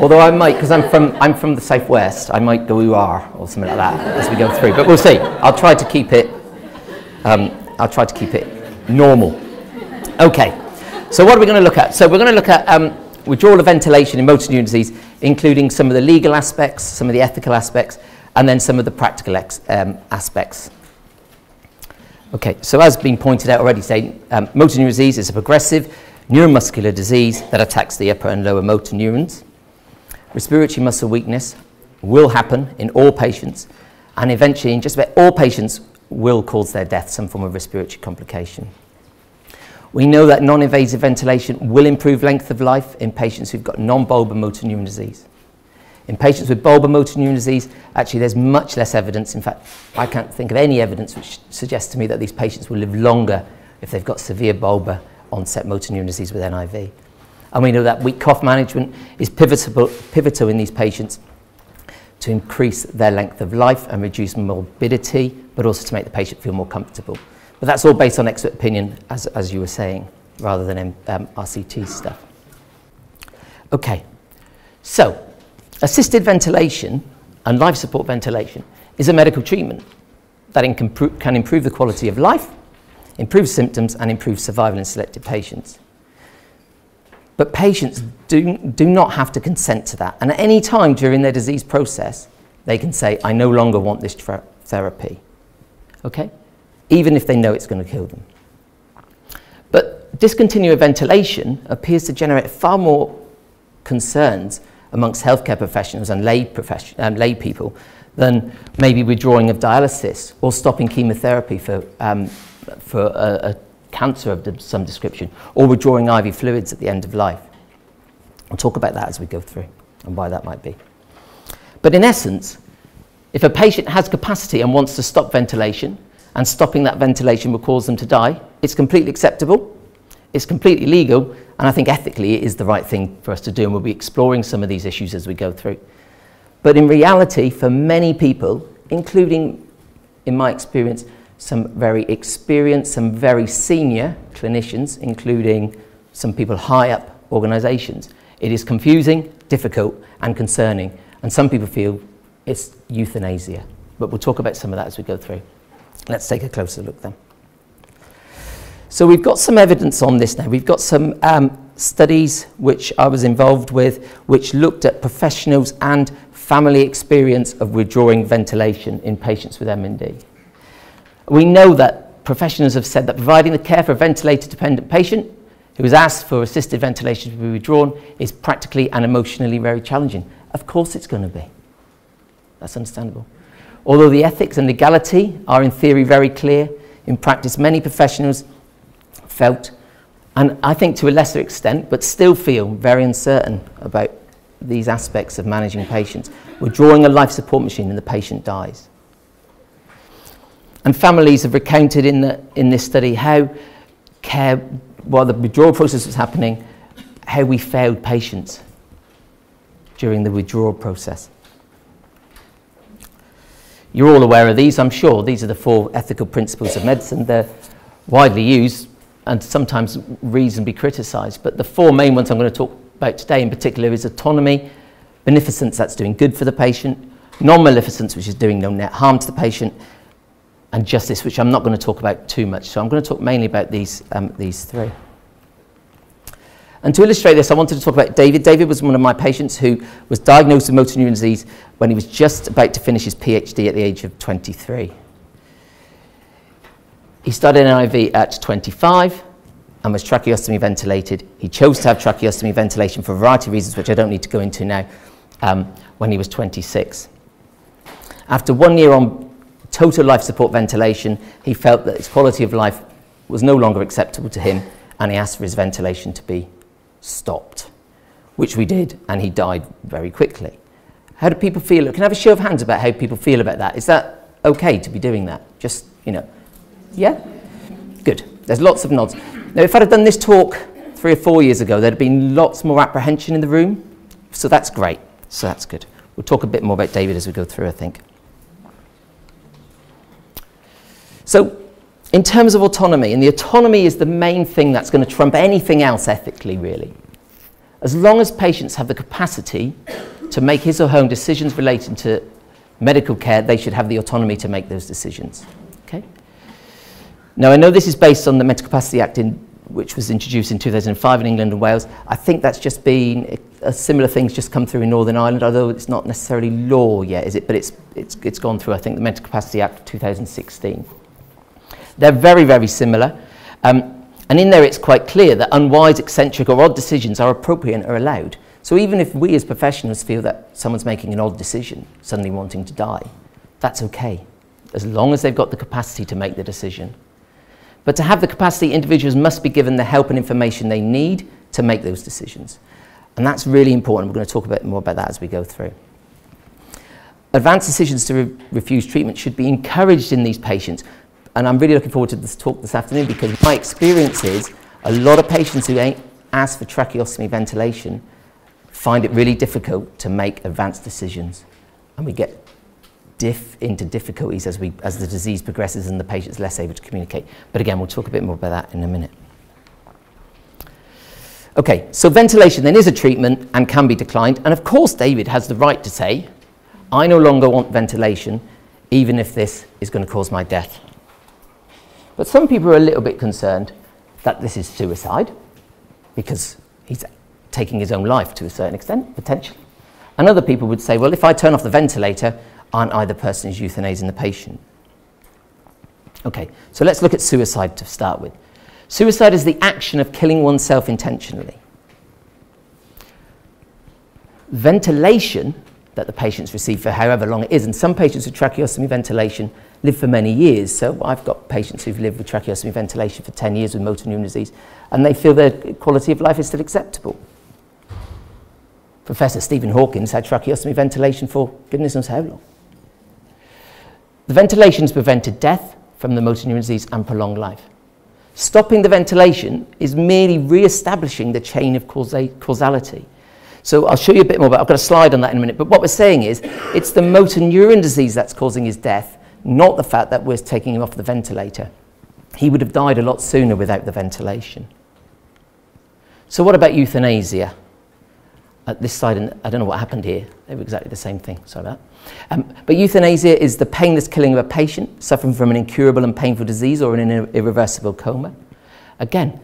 Although I might, because I'm from, I'm from the southwest, I might go ooh or something like that as we go through. But we'll see. I'll try to keep it, um, I'll try to keep it normal. Okay, so what are we going to look at? So we're going to look at um, withdrawal of ventilation in motor neuron disease, including some of the legal aspects, some of the ethical aspects, and then some of the practical um, aspects. Okay, so as has been pointed out already, say, um, motor neuron disease is a progressive neuromuscular disease that attacks the upper and lower motor neurons. Respiratory muscle weakness will happen in all patients, and eventually, in just about all patients, will cause their death, some form of respiratory complication. We know that non-invasive ventilation will improve length of life in patients who've got non-bulbar motor neuron disease. In patients with bulbar motor neuron disease, actually there's much less evidence. In fact, I can't think of any evidence which suggests to me that these patients will live longer if they've got severe bulbar onset motor neuron disease with NIV. And we know that weak cough management is pivotal, pivotal in these patients to increase their length of life and reduce morbidity, but also to make the patient feel more comfortable. But that's all based on expert opinion, as, as you were saying, rather than um, RCT stuff. Okay, so assisted ventilation and life support ventilation is a medical treatment that can improve the quality of life, improve symptoms, and improve survival in selected patients. But patients do, do not have to consent to that. And at any time during their disease process, they can say, I no longer want this therapy. Okay? even if they know it's going to kill them. But discontinued ventilation appears to generate far more concerns amongst healthcare professionals and lay, profession, um, lay people than maybe withdrawing of dialysis or stopping chemotherapy for, um, for a, a cancer of some description or withdrawing IV fluids at the end of life. I'll talk about that as we go through and why that might be. But in essence, if a patient has capacity and wants to stop ventilation, and stopping that ventilation will cause them to die. It's completely acceptable, it's completely legal, and I think ethically it is the right thing for us to do, and we'll be exploring some of these issues as we go through. But in reality, for many people, including, in my experience, some very experienced, some very senior clinicians, including some people high up organisations, it is confusing, difficult, and concerning. And some people feel it's euthanasia. But we'll talk about some of that as we go through. Let's take a closer look then. So we've got some evidence on this now. We've got some um, studies which I was involved with which looked at professionals and family experience of withdrawing ventilation in patients with MND. We know that professionals have said that providing the care for a ventilator-dependent patient who has asked for assisted ventilation to be withdrawn is practically and emotionally very challenging. Of course it's going to be. That's understandable. Although the ethics and legality are in theory very clear, in practice many professionals felt, and I think to a lesser extent, but still feel very uncertain about these aspects of managing patients. We're drawing a life support machine and the patient dies. And families have recounted in, the, in this study how care, while the withdrawal process was happening, how we failed patients during the withdrawal process. You're all aware of these, I'm sure. These are the four ethical principles of medicine. They're widely used and sometimes reasonably criticised. But the four main ones I'm going to talk about today in particular is autonomy, beneficence, that's doing good for the patient, non-maleficence, which is doing no net harm to the patient, and justice, which I'm not going to talk about too much. So I'm going to talk mainly about these, um, these three. And to illustrate this, I wanted to talk about David. David was one of my patients who was diagnosed with motor neuron disease when he was just about to finish his PhD at the age of 23. He started NIV at 25 and was tracheostomy ventilated. He chose to have tracheostomy ventilation for a variety of reasons, which I don't need to go into now, um, when he was 26. After one year on total life support ventilation, he felt that his quality of life was no longer acceptable to him, and he asked for his ventilation to be stopped, which we did, and he died very quickly. How do people feel? Can I have a show of hands about how people feel about that? Is that okay to be doing that? Just, you know, yeah? Good. There's lots of nods. Now, if I'd have done this talk three or four years ago, there'd have been lots more apprehension in the room. So that's great. So that's good. We'll talk a bit more about David as we go through, I think. So in terms of autonomy, and the autonomy is the main thing that's going to trump anything else ethically, really. as long as patients have the capacity to make his or her own decisions relating to medical care, they should have the autonomy to make those decisions. Okay? Now, I know this is based on the Mental Capacity Act, in, which was introduced in 2005 in England and Wales. I think that's just been a similar things just come through in Northern Ireland, although it's not necessarily law yet, is it? But it's, it's, it's gone through, I think, the Mental Capacity Act of 2016. They're very, very similar. Um, and in there, it's quite clear that unwise, eccentric, or odd decisions are appropriate and are allowed. So even if we as professionals feel that someone's making an odd decision, suddenly wanting to die, that's okay, as long as they've got the capacity to make the decision. But to have the capacity, individuals must be given the help and information they need to make those decisions. And that's really important. We're going to talk a bit more about that as we go through. Advanced decisions to re refuse treatment should be encouraged in these patients. And I'm really looking forward to this talk this afternoon because my experience is a lot of patients who ain't asked for tracheostomy ventilation find it really difficult to make advanced decisions. And we get diff into difficulties as, we, as the disease progresses and the patient's less able to communicate. But again, we'll talk a bit more about that in a minute. Okay, so ventilation then is a treatment and can be declined. And of course, David has the right to say, I no longer want ventilation, even if this is going to cause my death. But some people are a little bit concerned that this is suicide because he's taking his own life to a certain extent, potentially. And other people would say, well, if I turn off the ventilator, aren't I the person who's euthanizing the patient? Okay, so let's look at suicide to start with. Suicide is the action of killing oneself intentionally. Ventilation that the patients receive for however long it is, and some patients with tracheostomy ventilation live for many years. So I've got patients who've lived with tracheostomy ventilation for 10 years with motor neuron disease, and they feel their quality of life is still acceptable. Professor Stephen Hawkins had tracheostomy ventilation for goodness knows how long. The ventilation has prevented death from the motor neuron disease and prolonged life. Stopping the ventilation is merely re-establishing the chain of causality. So I'll show you a bit more, but I've got a slide on that in a minute. But what we're saying is it's the motor neuron disease that's causing his death, not the fact that we're taking him off the ventilator. He would have died a lot sooner without the ventilation. So what about euthanasia? at this side, and I don't know what happened here. They were exactly the same thing. Sorry about that. Um, but euthanasia is the painless killing of a patient suffering from an incurable and painful disease or in an irreversible coma. Again,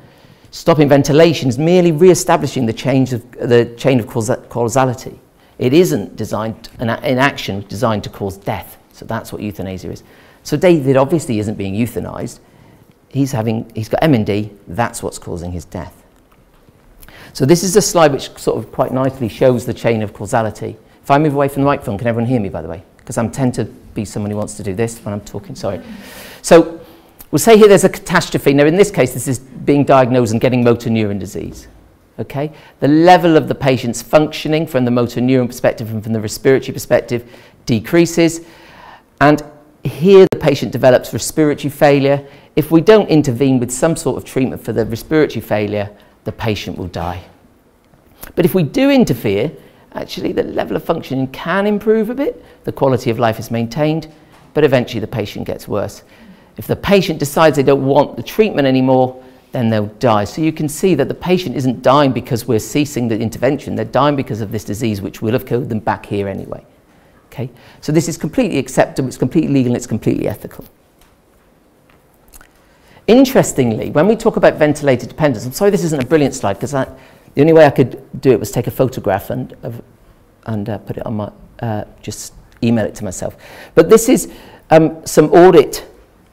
stopping ventilation is merely re-establishing the, change of, the chain of causality. It isn't designed, an, action designed to cause death. So that's what euthanasia is. So David obviously isn't being euthanized. He's, having, he's got MND. That's what's causing his death. So this is a slide which sort of quite nicely shows the chain of causality. If I move away from the microphone, can everyone hear me, by the way? Because I tend to be someone who wants to do this when I'm talking, sorry. So we'll say here there's a catastrophe. Now, in this case, this is being diagnosed and getting motor neuron disease. Okay? The level of the patient's functioning from the motor neuron perspective and from the respiratory perspective decreases. And here the patient develops respiratory failure. If we don't intervene with some sort of treatment for the respiratory failure, the patient will die. But if we do interfere, actually the level of functioning can improve a bit, the quality of life is maintained, but eventually the patient gets worse. If the patient decides they don't want the treatment anymore, then they'll die. So you can see that the patient isn't dying because we're ceasing the intervention, they're dying because of this disease which will have killed them back here anyway. Okay? So this is completely acceptable, it's completely legal, and it's completely ethical. Interestingly, when we talk about ventilator dependence, I'm sorry this isn't a brilliant slide because the only way I could do it was take a photograph and, and uh, put it on my, uh, just email it to myself. But this is um, some audit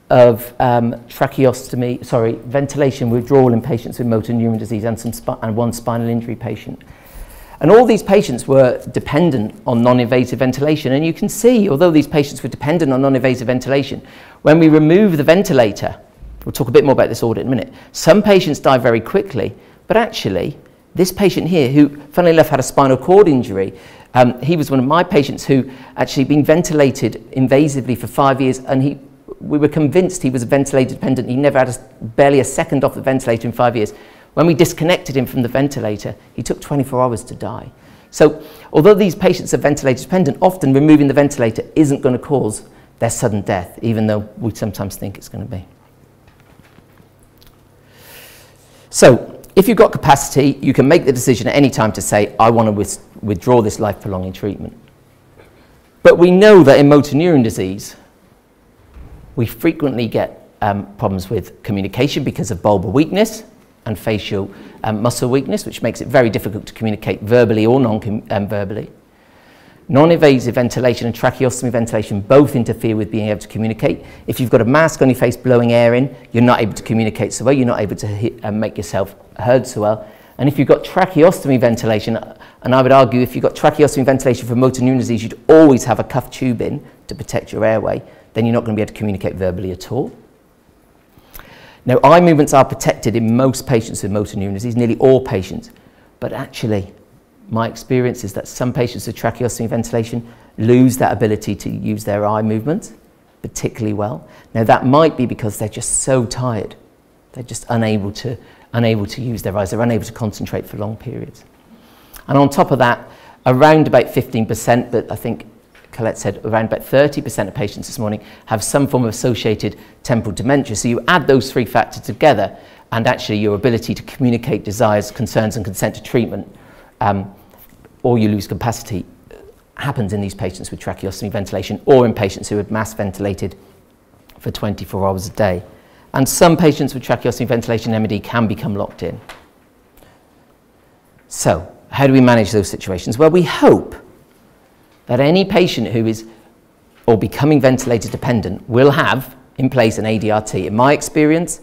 of um, tracheostomy, sorry, ventilation withdrawal in patients with motor neuron disease and, some and one spinal injury patient. And all these patients were dependent on non-invasive ventilation. And you can see, although these patients were dependent on non-invasive ventilation, when we remove the ventilator, We'll talk a bit more about this audit in a minute. Some patients die very quickly, but actually, this patient here, who funnily enough had a spinal cord injury, um, he was one of my patients who actually been ventilated invasively for five years, and he, we were convinced he was a ventilator dependent. He never had a, barely a second off the ventilator in five years. When we disconnected him from the ventilator, he took 24 hours to die. So, although these patients are ventilator dependent, often removing the ventilator isn't going to cause their sudden death, even though we sometimes think it's going to be. So, if you've got capacity, you can make the decision at any time to say, I want to withdraw this life prolonging treatment. But we know that in motor neuron disease, we frequently get um, problems with communication because of bulbar weakness and facial um, muscle weakness, which makes it very difficult to communicate verbally or non-verbally. Um, Non-invasive ventilation and tracheostomy ventilation both interfere with being able to communicate. If you've got a mask on your face blowing air in, you're not able to communicate so well, you're not able to hit, uh, make yourself heard so well. And if you've got tracheostomy ventilation, and I would argue if you've got tracheostomy ventilation for motor neuron disease, you'd always have a cuff tube in to protect your airway, then you're not going to be able to communicate verbally at all. Now, eye movements are protected in most patients with motor neuron disease, nearly all patients, but actually my experience is that some patients with tracheostomy ventilation lose that ability to use their eye movement particularly well. Now that might be because they're just so tired. They're just unable to, unable to use their eyes. They're unable to concentrate for long periods. And on top of that, around about 15%, but I think Colette said around about 30% of patients this morning have some form of associated temporal dementia. So you add those three factors together and actually your ability to communicate desires, concerns and consent to treatment um, or you lose capacity happens in these patients with tracheostomy ventilation or in patients who are mask ventilated for 24 hours a day. And some patients with tracheostomy ventilation MD can become locked in. So, how do we manage those situations? Well, we hope that any patient who is or becoming ventilator dependent will have in place an ADRT. In my experience,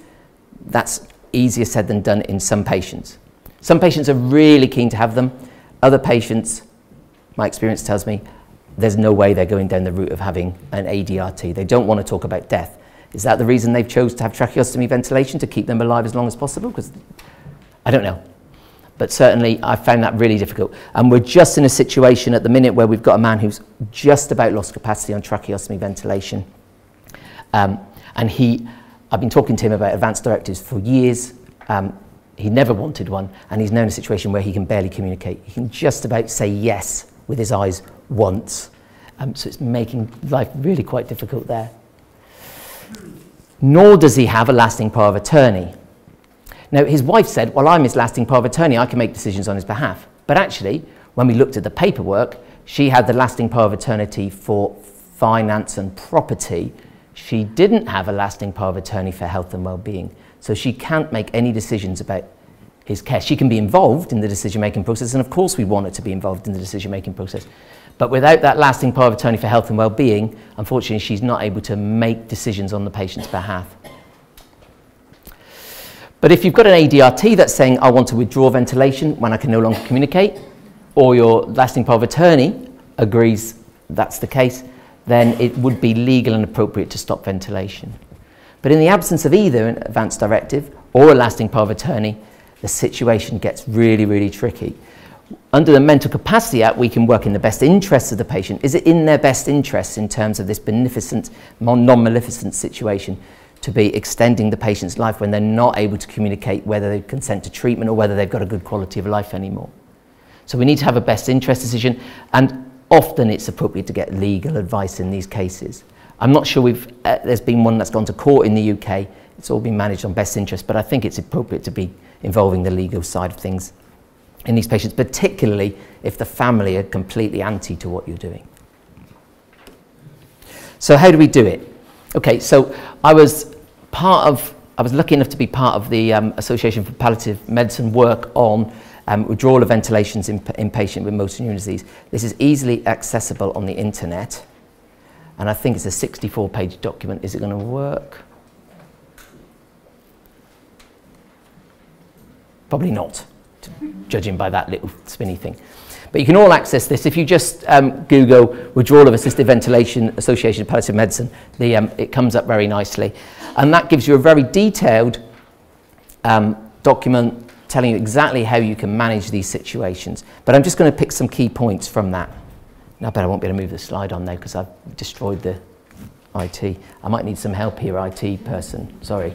that's easier said than done in some patients. Some patients are really keen to have them. Other patients, my experience tells me, there's no way they're going down the route of having an ADRT. They don't want to talk about death. Is that the reason they've chose to have tracheostomy ventilation to keep them alive as long as possible? Because I don't know. But certainly I found that really difficult. And we're just in a situation at the minute where we've got a man who's just about lost capacity on tracheostomy ventilation. Um, and he, I've been talking to him about advanced directives for years. Um, he never wanted one, and he's now in a situation where he can barely communicate. He can just about say yes with his eyes once. Um, so it's making life really quite difficult there. Nor does he have a lasting power of attorney. Now, his wife said, Well, I'm his lasting power of attorney, I can make decisions on his behalf. But actually, when we looked at the paperwork, she had the lasting power of attorney for finance and property. She didn't have a lasting power of attorney for health and well-being. So she can't make any decisions about his care. She can be involved in the decision-making process, and of course we want her to be involved in the decision-making process. But without that lasting power of attorney for health and well-being, unfortunately she's not able to make decisions on the patient's behalf. But if you've got an ADRT that's saying, I want to withdraw ventilation when I can no longer communicate, or your lasting power of attorney agrees that's the case, then it would be legal and appropriate to stop ventilation. But in the absence of either an advance directive or a lasting power of attorney, the situation gets really, really tricky. Under the Mental Capacity Act, we can work in the best interests of the patient. Is it in their best interests in terms of this beneficent, non-maleficent situation to be extending the patient's life when they're not able to communicate whether they consent to treatment or whether they've got a good quality of life anymore? So we need to have a best interest decision, and often it's appropriate to get legal advice in these cases. I'm not sure we've, uh, there's been one that's gone to court in the UK. It's all been managed on best interest, but I think it's appropriate to be involving the legal side of things in these patients, particularly if the family are completely anti to what you're doing. So how do we do it? Okay, so I was part of, I was lucky enough to be part of the um, Association for Palliative Medicine work on um, withdrawal of ventilations in, in with motor neuron disease. This is easily accessible on the internet and I think it's a 64 page document. Is it going to work? Probably not, judging by that little spinny thing. But you can all access this. If you just um, Google withdrawal of assisted ventilation association of palliative medicine, the, um, it comes up very nicely. And that gives you a very detailed um, document telling you exactly how you can manage these situations. But I'm just going to pick some key points from that. I bet I won't be able to move the slide on there because I've destroyed the IT. I might need some help here, IT person. Sorry.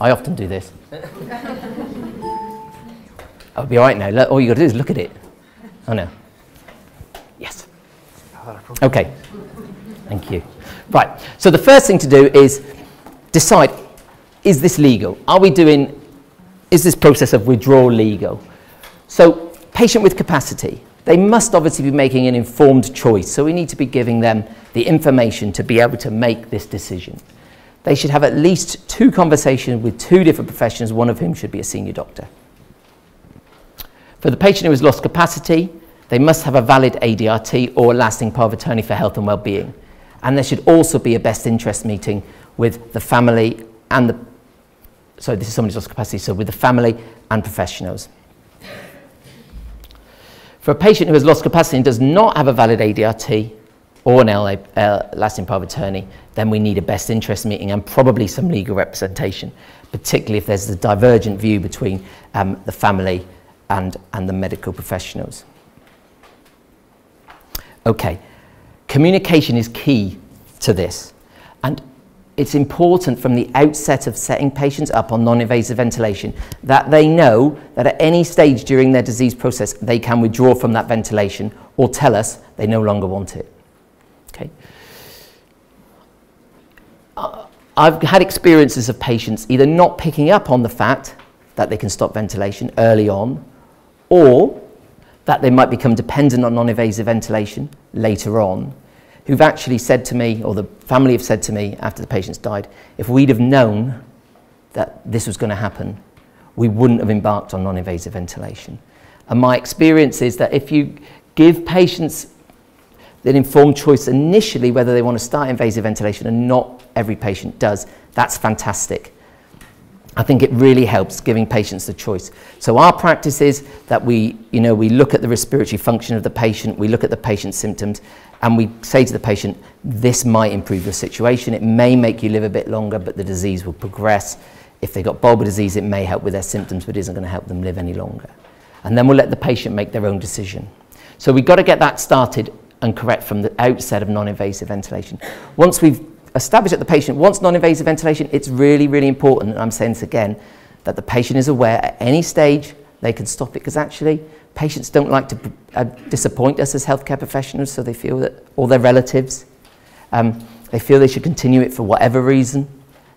I often do this. I'll be all right now. All you got to do is look at it. Oh no. Yes. Okay. Thank you. Right. So the first thing to do is decide is this legal? Are we doing, is this process of withdrawal legal? So patient with capacity, they must obviously be making an informed choice. So we need to be giving them the information to be able to make this decision. They should have at least two conversations with two different professionals, one of whom should be a senior doctor. For the patient who has lost capacity, they must have a valid ADRT or lasting power of attorney for health and well-being. And there should also be a best interest meeting with the family and the, sorry, this is somebody's lost capacity, so with the family and professionals. For a patient who has lost capacity and does not have a valid ADRT or an LA, uh, lasting power of attorney, then we need a best interest meeting and probably some legal representation, particularly if there's a divergent view between um, the family and, and the medical professionals. Okay, communication is key to this. And it's important from the outset of setting patients up on non-invasive ventilation that they know that at any stage during their disease process they can withdraw from that ventilation or tell us they no longer want it. Okay. I've had experiences of patients either not picking up on the fact that they can stop ventilation early on or that they might become dependent on non-invasive ventilation later on who've actually said to me, or the family have said to me after the patient's died, if we'd have known that this was going to happen, we wouldn't have embarked on non-invasive ventilation. And my experience is that if you give patients an informed choice initially whether they want to start invasive ventilation, and not every patient does, that's fantastic. I think it really helps giving patients the choice. So our practice is that we, you know, we look at the respiratory function of the patient, we look at the patient's symptoms, and we say to the patient, this might improve your situation. It may make you live a bit longer, but the disease will progress. If they've got bulbar disease, it may help with their symptoms, but it isn't going to help them live any longer. And then we'll let the patient make their own decision. So we've got to get that started and correct from the outset of non-invasive ventilation. Once we've established that the patient wants non-invasive ventilation, it's really, really important, and I'm saying this again, that the patient is aware at any stage they can stop it because actually patients don't like to uh, disappoint us as healthcare professionals, so they feel that, or their relatives, um, they feel they should continue it for whatever reason,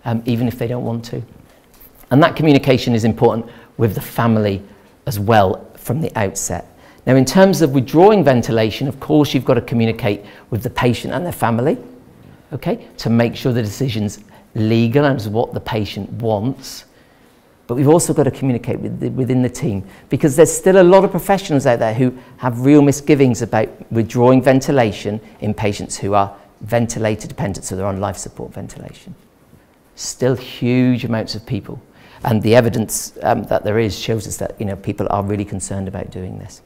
um, even if they don't want to. And that communication is important with the family as well from the outset. Now, in terms of withdrawing ventilation, of course, you've got to communicate with the patient and their family, okay, to make sure the decision's legal and is what the patient wants. But we've also got to communicate with the, within the team because there's still a lot of professionals out there who have real misgivings about withdrawing ventilation in patients who are ventilator dependent, so they're on life support ventilation. Still huge amounts of people. And the evidence um, that there is shows us that you know, people are really concerned about doing this.